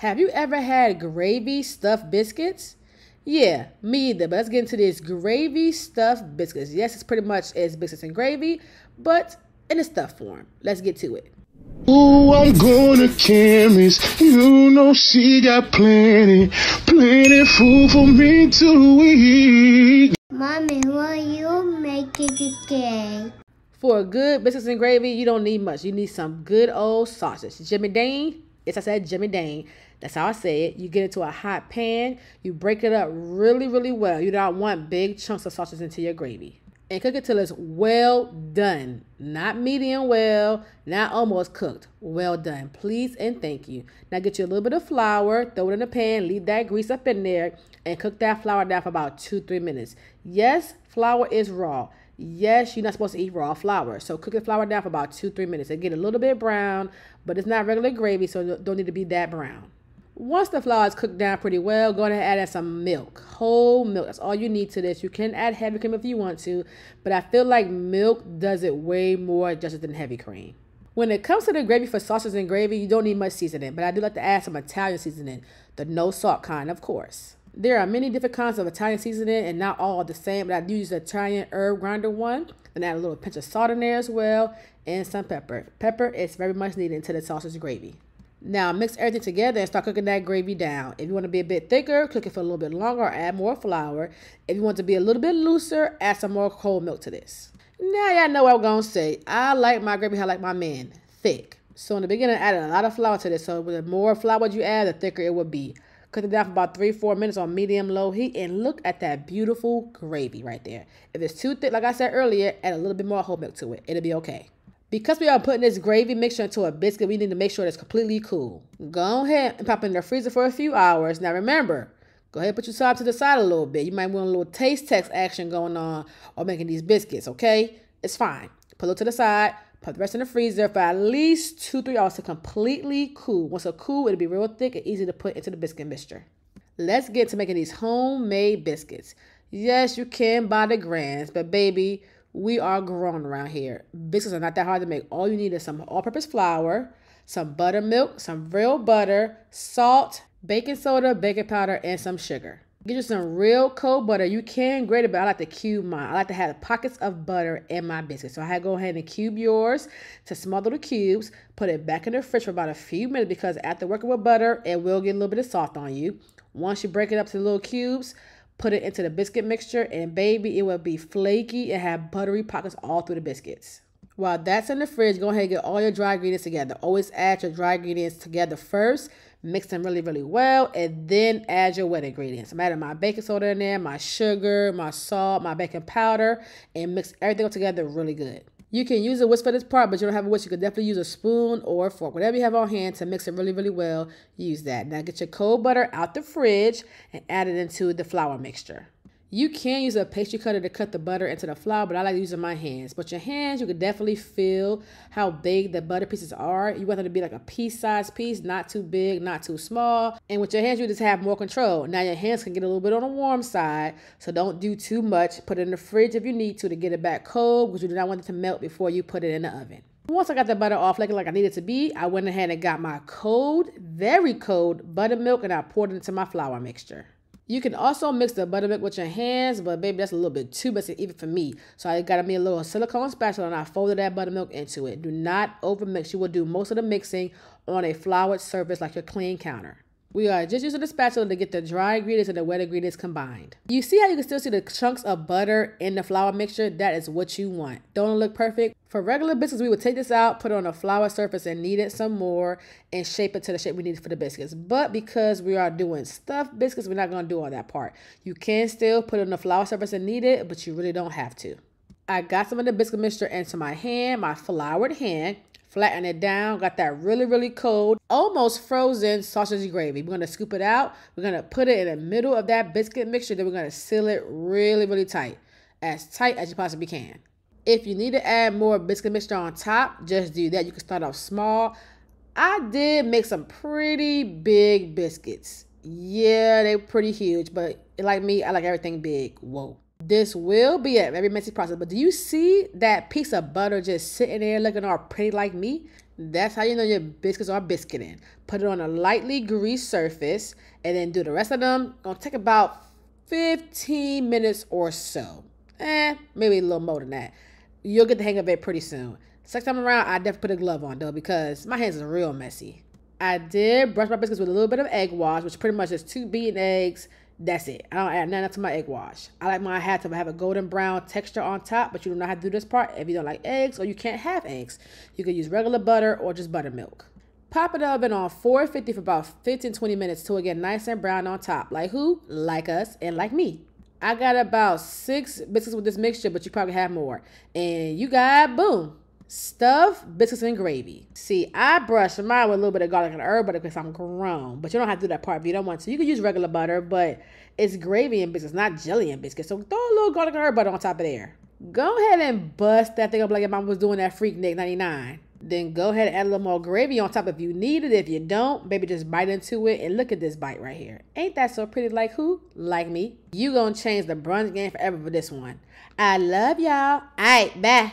Have you ever had gravy stuffed biscuits? Yeah, me either. But let's get into this gravy stuffed biscuits. Yes, it's pretty much as biscuits and gravy, but in a stuffed form. Let's get to it. Ooh, I'm going to chemist. You know she got plenty, plenty food for me to eat. Mommy, will you make it again? For a good biscuits and gravy, you don't need much. You need some good old sausage. Jimmy Dean. Yes, I said Jimmy Dean. That's how I say it. You get into a hot pan. You break it up really, really well. You don't want big chunks of sausage into your gravy and cook it till it's well done. Not medium well, not almost cooked. Well done. Please and thank you. Now get you a little bit of flour, throw it in the pan, leave that grease up in there, and cook that flour down for about two, three minutes. Yes, flour is raw. Yes, you're not supposed to eat raw flour. So cook the flour down for about two, three minutes. It get a little bit brown, but it's not regular gravy, so don't need to be that brown. Once the flour is cooked down pretty well, go ahead and add in some milk. Whole milk. That's all you need to this. You can add heavy cream if you want to, but I feel like milk does it way more justice than heavy cream. When it comes to the gravy for sausage and gravy, you don't need much seasoning, but I do like to add some Italian seasoning, the no salt kind, of course. There are many different kinds of Italian seasoning and not all the same, but I do use the Italian herb grinder one. Then add a little pinch of salt in there as well and some pepper. Pepper is very much needed into the sausage gravy. Now mix everything together and start cooking that gravy down. If you want to be a bit thicker, cook it for a little bit longer or add more flour. If you want to be a little bit looser, add some more cold milk to this. Now y'all know what I'm going to say. I like my gravy how I like my man, thick. So in the beginning, I added a lot of flour to this. So the more flour you add, the thicker it will be. Cook it down for about three, four minutes on medium low heat and look at that beautiful gravy right there. If it's too thick, like I said earlier, add a little bit more whole milk to it. It'll be okay. Because we are putting this gravy mixture into a biscuit, we need to make sure it's completely cool. Go ahead and pop it in the freezer for a few hours. Now remember, go ahead and put your side to the side a little bit. You might want a little taste test action going on or making these biscuits, okay? It's fine. Put it to the side, put the rest in the freezer for at least two, three hours to completely cool. Once it's cool, it'll be real thick and easy to put into the biscuit mixture. Let's get to making these homemade biscuits. Yes, you can buy the grands, but baby, we are grown around here. Biscuits are not that hard to make. All you need is some all-purpose flour, some buttermilk, some real butter, salt, baking soda, baking powder, and some sugar. Get you some real cold butter. You can grate it, but I like to cube mine. I like to have pockets of butter in my biscuit. So I had go ahead and cube yours to small little cubes. Put it back in the fridge for about a few minutes because after working with butter, it will get a little bit of soft on you. Once you break it up to little cubes, put it into the biscuit mixture, and baby, it will be flaky and have buttery pockets all through the biscuits. While that's in the fridge, go ahead and get all your dry ingredients together. Always add your dry ingredients together first. Mix them really, really well, and then add your wet ingredients. I'm adding my baking soda in there, my sugar, my salt, my baking powder, and mix everything together really good. You can use a whisk for this part, but you don't have a whisk. You could definitely use a spoon or a fork. Whatever you have on hand to mix it really, really well, use that. Now get your cold butter out the fridge and add it into the flour mixture. You can use a pastry cutter to cut the butter into the flour, but I like using my hands. But your hands, you can definitely feel how big the butter pieces are. You want them to be like a piece-sized piece, not too big, not too small. And with your hands, you just have more control. Now your hands can get a little bit on the warm side, so don't do too much. Put it in the fridge if you need to to get it back cold because you do not want it to melt before you put it in the oven. Once I got the butter off looking like I needed to be, I went ahead and got my cold, very cold buttermilk and I poured it into my flour mixture. You can also mix the buttermilk with your hands, but baby, that's a little bit too messy even for me. So I got me a little silicone spatula and I folded that buttermilk into it. Do not overmix. You will do most of the mixing on a floured surface like your clean counter. We are just using the spatula to get the dry ingredients and the wet ingredients combined. You see how you can still see the chunks of butter in the flour mixture? That is what you want. Don't look perfect? For regular biscuits, we would take this out, put it on a flour surface and knead it some more and shape it to the shape we need for the biscuits. But because we are doing stuffed biscuits, we're not going to do all that part. You can still put it on the flour surface and knead it, but you really don't have to. I got some of the biscuit mixture into my hand, my floured hand, flatten it down. Got that really, really cold, almost frozen sausage gravy. We're going to scoop it out. We're going to put it in the middle of that biscuit mixture. Then we're going to seal it really, really tight. As tight as you possibly can. If you need to add more biscuit mixture on top, just do that. You can start off small. I did make some pretty big biscuits. Yeah, they're pretty huge, but like me, I like everything big. Whoa. This will be a very messy process, but do you see that piece of butter just sitting there looking all pretty like me? That's how you know your biscuits are biscuiting. Put it on a lightly greased surface and then do the rest of them. Gonna take about 15 minutes or so. Eh, maybe a little more than that. You'll get the hang of it pretty soon. Second time around, I definitely put a glove on though because my hands are real messy. I did brush my biscuits with a little bit of egg wash, which pretty much is two beaten eggs. That's it. I don't add nothing to my egg wash. I like my hat to have a golden brown texture on top, but you don't have to do this part if you don't like eggs or you can't have eggs. You can use regular butter or just buttermilk. Pop it oven on 450 for about 15 20 minutes till it get nice and brown on top. Like who? Like us and like me. I got about six biscuits with this mixture, but you probably have more. And you got boom, stuffed biscuits and gravy. See, I brush mine with a little bit of garlic and herb butter because I'm grown, but you don't have to do that part if you don't want to. You can use regular butter, but it's gravy and biscuits, not jelly and biscuits. So throw a little garlic and herb butter on top of there. Go ahead and bust that thing up like your mom was doing that Freaknik 99. Then go ahead and add a little more gravy on top if you need it. If you don't, baby, just bite into it and look at this bite right here. Ain't that so pretty like who? Like me. You gonna change the brunch game forever for this one. I love y'all. All right, bye.